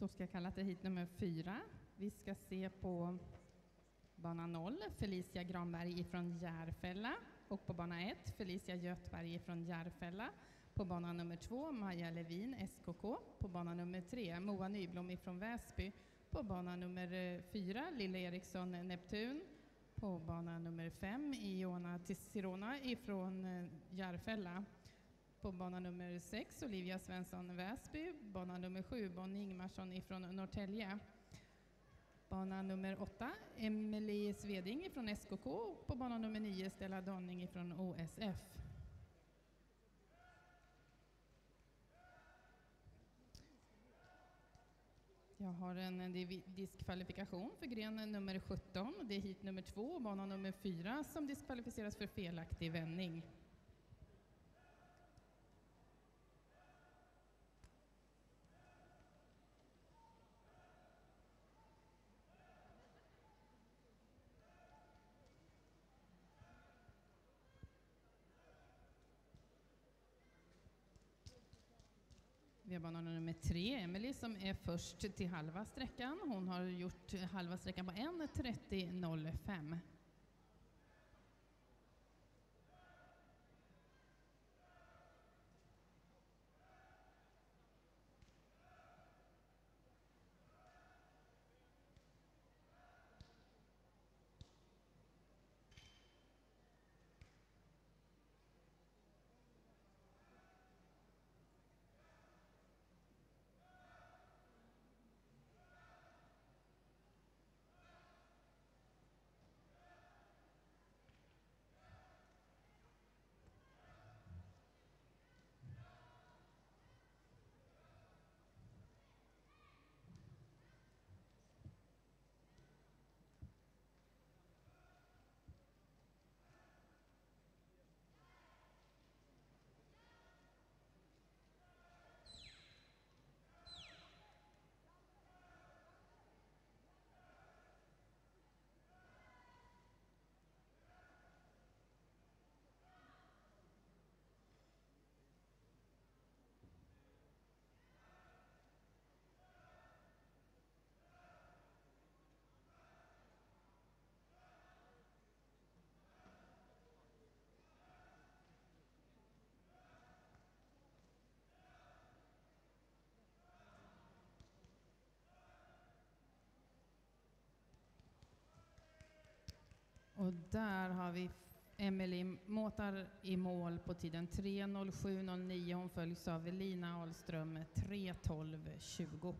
Då ska jag kalla till hit nummer fyra. Vi ska se på bana 0, Felicia Granberg ifrån Järfälla. Och på bana 1, Felicia Göthberg ifrån Järfälla. På bana nummer 2, Maja Levin, SKK. På bana nummer 3, Moa Nyblom ifrån Väsby. På bana nummer eh, 4, Lille Eriksson, eh, Neptun. På bana nummer 5, Iona Tissirona ifrån eh, Järfälla. På bana nummer 6, Olivia Svensson, Väsby. Bana nummer 7, Bonnie Ingmarsson ifrån Norrtälje. Bana nummer 8, Emelie Sveding från SKK. På bana nummer 9, Stella Donning från OSF. Jag har en diskvalifikation för gren nummer 17. Det är hit nummer 2, bana nummer 4, som diskvalificeras för felaktig vändning. Vi har bana nummer tre, Emily som är först till halva sträckan. Hon har gjort halva sträckan på 1.30.05. Och där har vi Emelie Måtar i mål på tiden 3.07.09. Hon följs av Elina Ahlström 3.12.20.